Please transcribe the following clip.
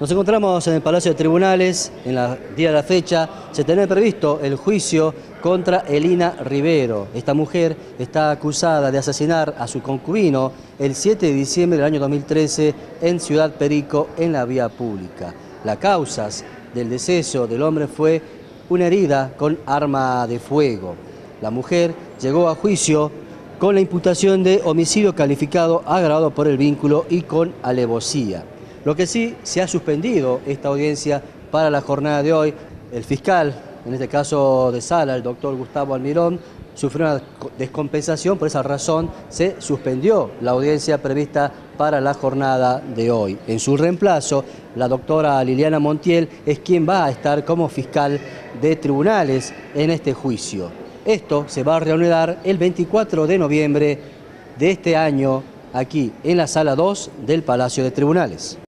Nos encontramos en el Palacio de Tribunales, en la día de la fecha, se tiene previsto el juicio contra Elina Rivero. Esta mujer está acusada de asesinar a su concubino el 7 de diciembre del año 2013 en Ciudad Perico, en la vía pública. Las causas del deceso del hombre fue una herida con arma de fuego. La mujer llegó a juicio con la imputación de homicidio calificado agravado por el vínculo y con alevosía. Lo que sí se ha suspendido esta audiencia para la jornada de hoy. El fiscal, en este caso de sala, el doctor Gustavo Almirón, sufrió una descompensación, por esa razón se suspendió la audiencia prevista para la jornada de hoy. En su reemplazo, la doctora Liliana Montiel es quien va a estar como fiscal de tribunales en este juicio. Esto se va a reanudar el 24 de noviembre de este año aquí en la sala 2 del Palacio de Tribunales.